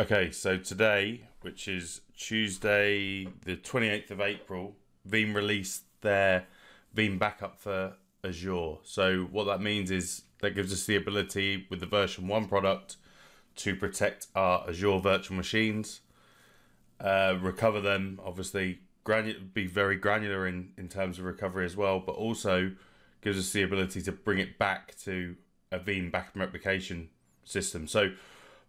Okay, so today, which is Tuesday, the 28th of April, Veeam released their Veeam backup for Azure. So, what that means is that gives us the ability with the version 1 product to protect our Azure virtual machines, uh, recover them, obviously, be very granular in, in terms of recovery as well, but also gives us the ability to bring it back to a Veeam backup replication system. So,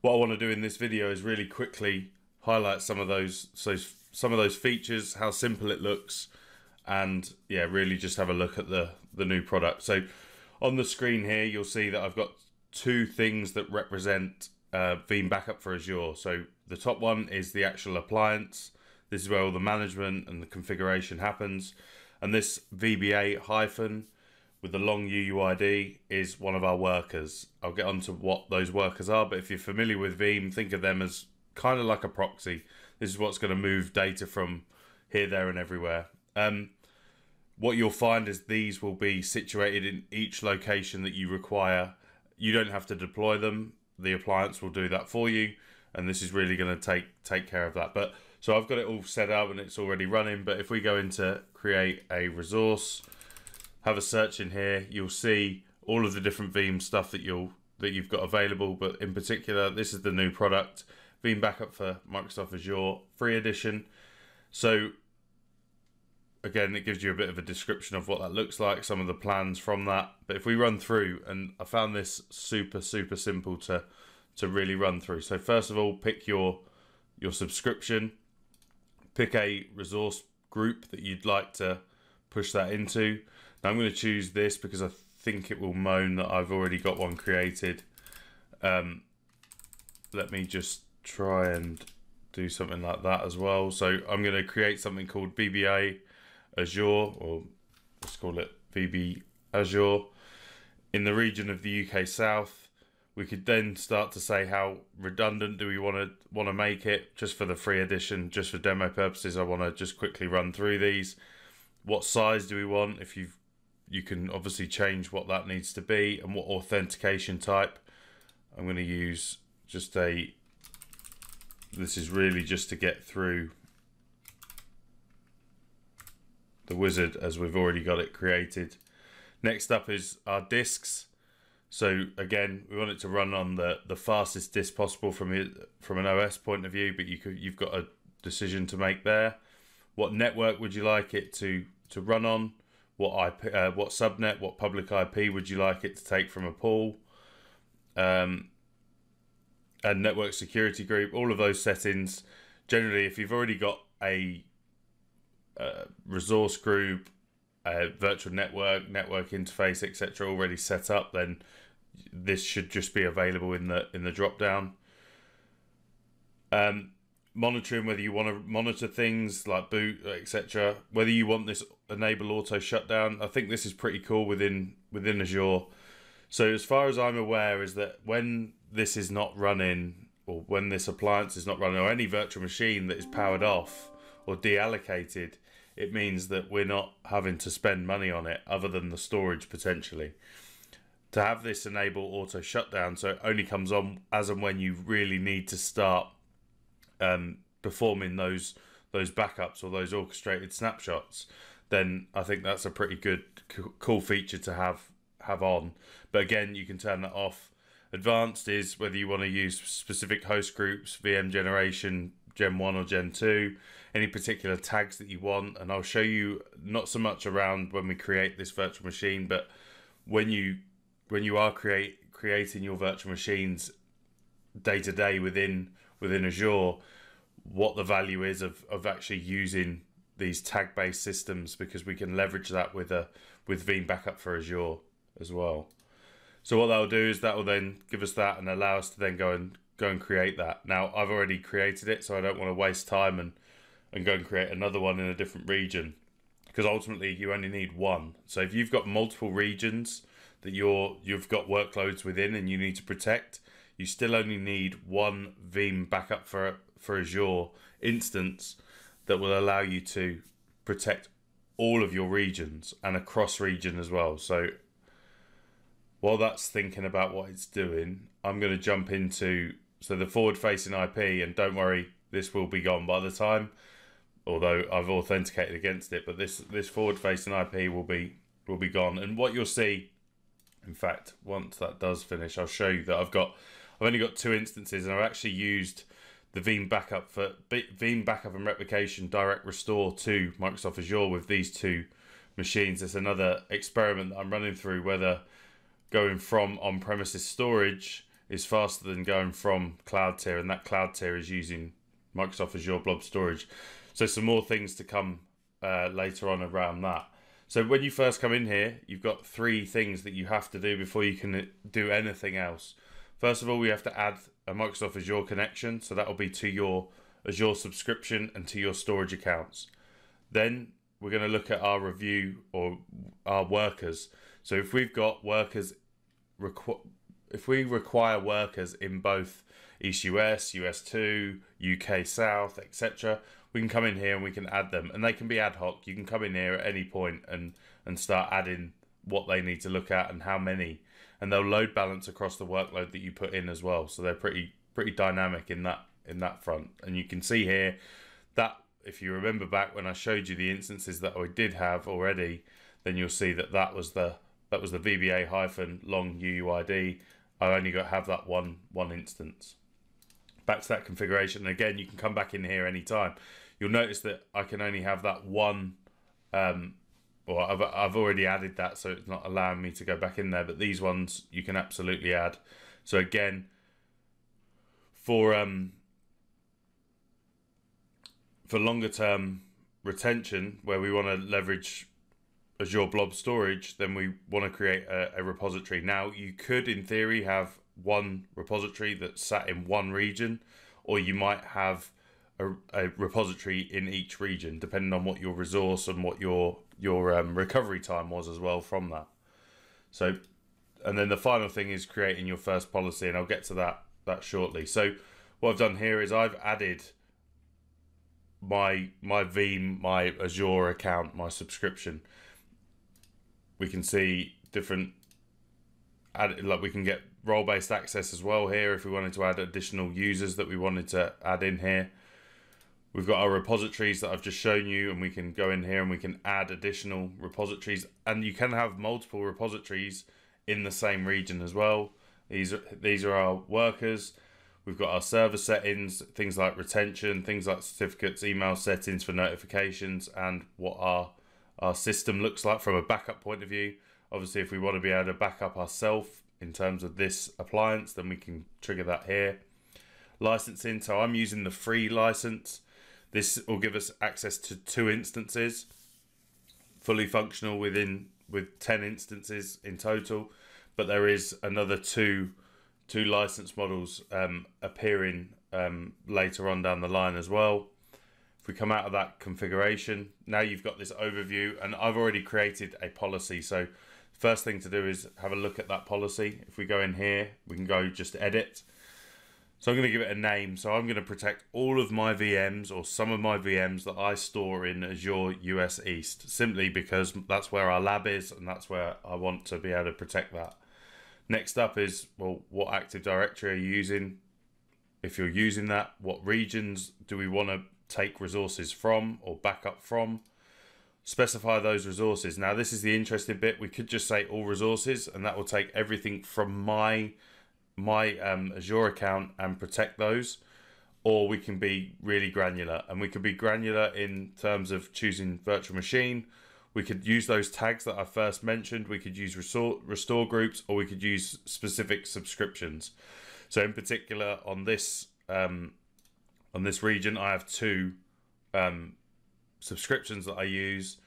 what I want to do in this video is really quickly highlight some of those so some of those features, how simple it looks, and yeah, really just have a look at the the new product. So on the screen here, you'll see that I've got two things that represent uh, Veeam Backup for Azure. So the top one is the actual appliance. This is where all the management and the configuration happens. And this VBA hyphen with the long UUID is one of our workers. I'll get onto what those workers are, but if you're familiar with Veeam, think of them as kind of like a proxy. This is what's going to move data from here, there, and everywhere. Um, what you'll find is these will be situated in each location that you require. You don't have to deploy them. The appliance will do that for you, and this is really going to take take care of that. But so I've got it all set up and it's already running. But if we go into create a resource, have a search in here, you'll see all of the different Veeam stuff that you'll that you've got available. But in particular, this is the new product, Veeam Backup for Microsoft Azure Free Edition. So again, it gives you a bit of a description of what that looks like, some of the plans from that. But if we run through, and I found this super super simple to to really run through. So first of all, pick your your subscription, pick a resource group that you'd like to push that into. Now I'm going to choose this because I think it will moan that I've already got one created. Um, let me just try and do something like that as well. So I'm going to create something called VBA Azure, or let's call it VB Azure, in the region of the UK South. We could then start to say how redundant do we want to want to make it just for the free edition, just for demo purposes. I want to just quickly run through these. What size do we want? If you've you can obviously change what that needs to be and what authentication type. I'm going to use just a, this is really just to get through the wizard as we've already got it created. Next up is our disks. So again, we want it to run on the, the fastest disk possible from from an OS point of view, but you could, you've got a decision to make there. What network would you like it to, to run on? What IP, uh, what subnet, what public IP would you like it to take from a pool, um, and network security group. All of those settings. Generally, if you've already got a, a resource group, a virtual network, network interface, etc., already set up, then this should just be available in the in the drop down. Um, monitoring whether you want to monitor things like boot etc whether you want this enable auto shutdown i think this is pretty cool within within azure. So as far as i'm aware is that when this is not running or when this appliance is not running or any virtual machine that is powered off or deallocated it means that we're not having to spend money on it other than the storage potentially. To have this enable auto shutdown so it only comes on as and when you really need to start um, performing those those backups or those orchestrated snapshots, then I think that's a pretty good cool feature to have have on. But again, you can turn that off. Advanced is whether you want to use specific host groups, VM generation, Gen 1 or Gen 2, any particular tags that you want. And I'll show you not so much around when we create this virtual machine, but when you when you are create creating your virtual machines day to day within within Azure what the value is of, of actually using these tag based systems because we can leverage that with a with Veeam backup for Azure as well. So what that'll do is that will then give us that and allow us to then go and go and create that. Now I've already created it, so I don't want to waste time and and go and create another one in a different region because ultimately you only need one. So if you've got multiple regions that you're you've got workloads within and you need to protect, you still only need one Veeam backup for for Azure instance that will allow you to protect all of your regions and across region as well. So while that's thinking about what it's doing, I'm going to jump into so the forward facing IP, and don't worry, this will be gone by the time. Although I've authenticated against it, but this this forward facing IP will be will be gone. And what you'll see, in fact, once that does finish, I'll show you that I've got I've only got two instances, and I've actually used the Veeam backup for Veeam backup and replication direct restore to Microsoft Azure with these two machines. It's another experiment that I'm running through whether going from on-premises storage is faster than going from cloud tier, and that cloud tier is using Microsoft Azure Blob Storage. So some more things to come uh, later on around that. So when you first come in here, you've got three things that you have to do before you can do anything else. First of all, we have to add a Microsoft Azure connection, so that will be to your Azure subscription and to your storage accounts. Then we're going to look at our review or our workers. So if we've got workers, if we require workers in both East US, US2, UK South, etc., we can come in here and we can add them, and they can be ad hoc. You can come in here at any point and and start adding what they need to look at and how many, and they'll load balance across the workload that you put in as well. So they're pretty pretty dynamic in that in that front, and you can see here that if you remember back when I showed you the instances that I did have already, then you'll see that that was the that was the VBA hyphen long UUID. I only got have that one one instance. Back to that configuration. And again, you can come back in here anytime. You'll notice that I can only have that one. Um, well, I've I've already added that, so it's not allowing me to go back in there. But these ones you can absolutely add. So again, for um for longer term retention, where we want to leverage Azure Blob storage, then we want to create a, a, repository. Now, you could, in theory, have one repository that's sat in one region, or you might have a, a repository in each region, depending on what your resource and what your your um, recovery time was as well from that. So, and then the final thing is creating your first policy, and I'll get to that that shortly. So, what I've done here is I've added my my Veeam, my Azure account, my subscription. We can see different add like we can get role based access as well here if we wanted to add additional users that we wanted to add in here. We've got our repositories that I've just shown you and we can go in here and we can add additional repositories and you can have multiple repositories in the same region as well. These are, these are our workers We've got our server settings, things like retention, things like certificates, email settings for notifications, and what our our system looks like from a backup point of view. Obviously, if we want to be able to back up ourselves in terms of this appliance, then we can trigger that here. Licensing, so I'm using the free license. This will give us access to two instances, fully functional within with 10 instances in total, but there is another two two license models um, appearing um, later on down the line as well. If we come out of that configuration, now you've got this overview and I've already created a policy. So first thing to do is have a look at that policy. If we go in here, we can go just edit. So I'm going to give it a name. So I'm going to protect all of my VMs or some of my VMs that I store in Azure US East, simply because that's where our lab is and that's where I want to be able to protect that. Next up is, well, what Active Directory are you using? If you're using that, what regions do we want to take resources from or backup from? Specify those resources. Now, this is the interesting bit. We could just say all resources, and that will take everything from my my um, Azure account and protect those. Or we can be really granular, and we could be granular in terms of choosing virtual machine we could use those tags that I first mentioned. We could use restore, restore groups or we could use specific subscriptions. So in particular on this um, on this region, I have two um, subscriptions that I use.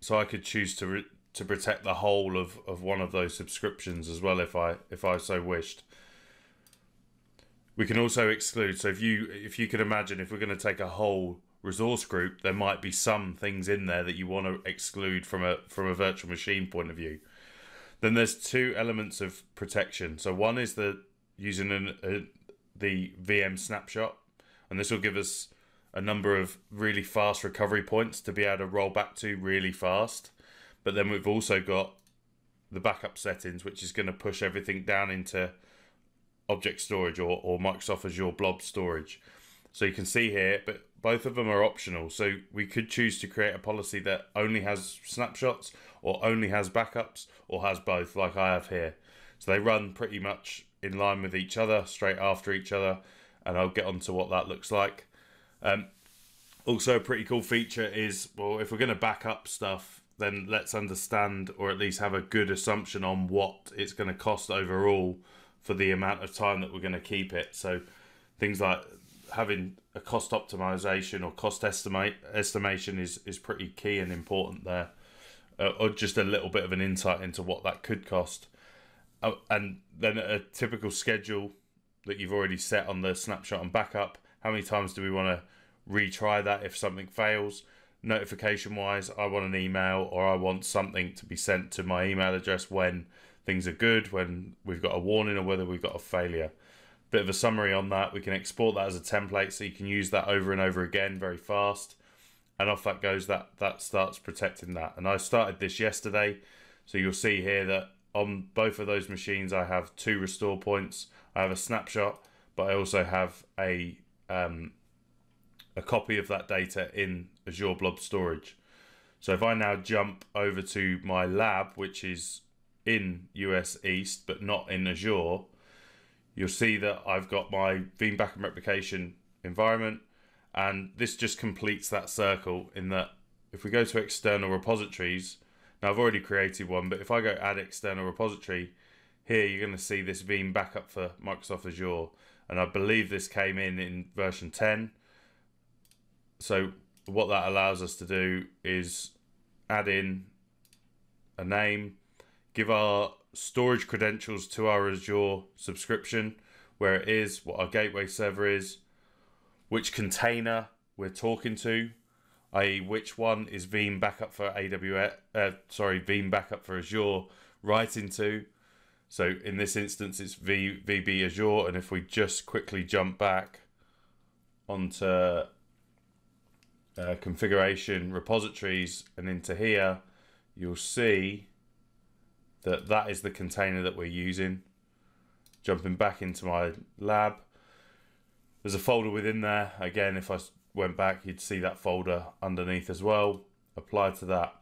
So I could choose to to protect the whole of, of one of those subscriptions as well if I if I so wished. We can also exclude. So if you if you can imagine if we're going to take a whole resource group, there might be some things in there that you want to exclude from a from a virtual machine point of view. Then there's two elements of protection. So one is the using an, a, the VM snapshot, and this will give us a number of really fast recovery points to be able to roll back to really fast. But then we've also got the backup settings, which is going to push everything down into object storage or, or Microsoft Azure Blob storage. So you can see here, but both of them are optional. So we could choose to create a policy that only has snapshots or only has backups or has both, like I have here. So they run pretty much in line with each other, straight after each other, and I'll get onto what that looks like. Um, also, a pretty cool feature is well, if we're going to back up stuff, then let's understand or at least have a good assumption on what it's going to cost overall for the amount of time that we're going to keep it. So things like having a cost optimization or cost estimate estimation is is pretty key and important there, uh, or just a little bit of an insight into what that could cost. Uh, and then a typical schedule that you've already set on the snapshot and backup. How many times do we want to retry that if something fails? Notification wise, I want an email or I want something to be sent to my email address when things are good, when we've got a warning or whether we've got a failure. Bit of a summary on that. We can export that as a template so you can use that over and over again very fast. And off that goes, that, that starts protecting that. And I started this yesterday. So you'll see here that on both of those machines, I have two restore points. I have a snapshot, but I also have a um, a copy of that data in Azure Blob Storage. So if I now jump over to my lab, which is in US East but not in Azure, you'll see that I've got my Veeam backup replication environment, and this just completes that circle in that if we go to external repositories, now I've already created one, but if I go add external repository, here you're going to see this Veeam backup for Microsoft Azure, and I believe this came in in version 10. So what that allows us to do is add in a name, give our storage credentials to our Azure subscription, where it is, what our gateway server is, which container we're talking to, i.e., which one is Veeam backup for AWS, uh, sorry, Veeam backup for Azure writing to. So in this instance, it's v, VB Azure, and if we just quickly jump back onto uh, configuration repositories and into here, you'll see that that is the container that we're using. Jumping back into my lab, there's a folder within there. Again, if I went back, you'd see that folder underneath as well. Apply to that.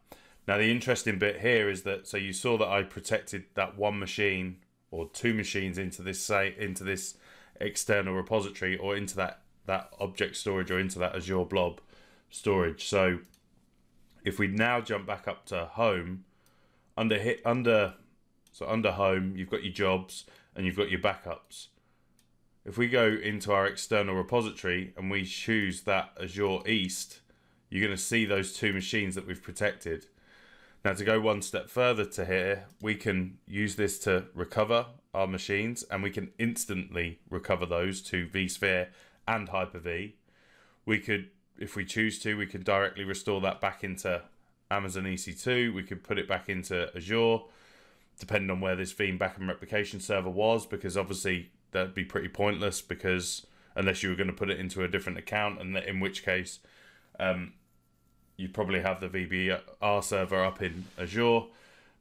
Now the interesting bit here is that so you saw that I protected that one machine or two machines into this say into this external repository or into that that object storage or into that Azure Blob storage. So if we now jump back up to home, under hit under so under home you've got your jobs and you've got your backups. If we go into our external repository and we choose that Azure East you're going to see those two machines that we've protected. Now to go one step further to here we can use this to recover our machines and we can instantly recover those to vSphere and Hyper-V. We could if we choose to we can directly restore that back into Amazon EC2. We could put it back into Azure, depending on where this Veeam backup and replication server was, because obviously that'd be pretty pointless because unless you were going to put it into a different account, and in which case um, you'd probably have the VBR server up in Azure.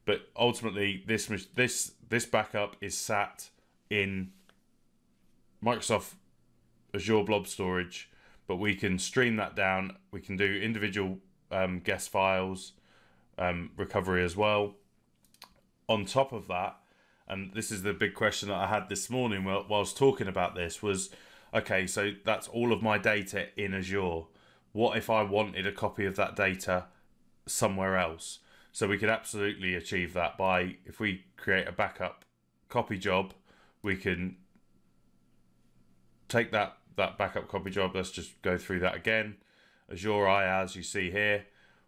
But ultimately, this this this backup is sat in Microsoft Azure Blob Storage, but we can stream that down. We can do individual um, guest files um, recovery as well. On top of that, and this is the big question that I had this morning was talking about this was, okay, so that's all of my data in Azure. What if I wanted a copy of that data somewhere else? So we could absolutely achieve that by if we create a backup copy job, we can take that that backup copy job. Let's just go through that again. Azure IaaS you see here.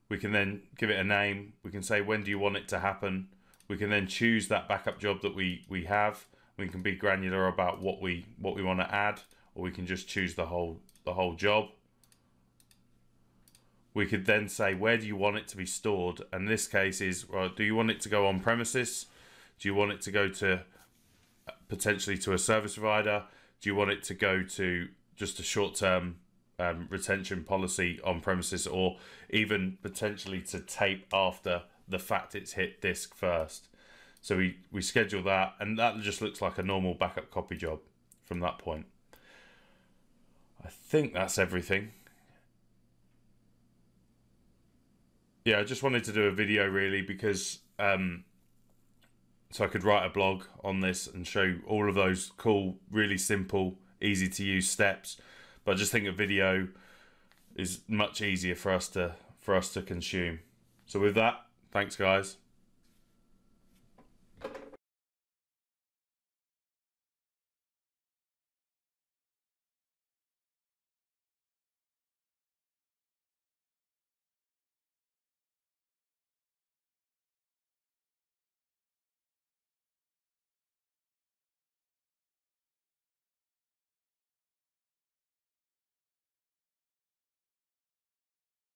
We can then give it a name. We can say when do you want it to happen. We can then choose that backup job that we, we have. We can be granular about what we what we want to add, or we can just choose the whole the whole job. We could then say where do you want it to be stored, and this case is well, do you want it to go on premises? Do you want it to go to potentially to a service provider? Do you want it to go to just a short term um, retention policy on premises, or even potentially to tape after the fact it's hit disk first. So we, we schedule that, and that just looks like a normal backup copy job from that point. I think that's everything. Yeah, I just wanted to do a video really because um, so I could write a blog on this and show all of those cool, really simple, easy to use steps. But I just think a video is much easier for us to for us to consume. So with that, thanks guys.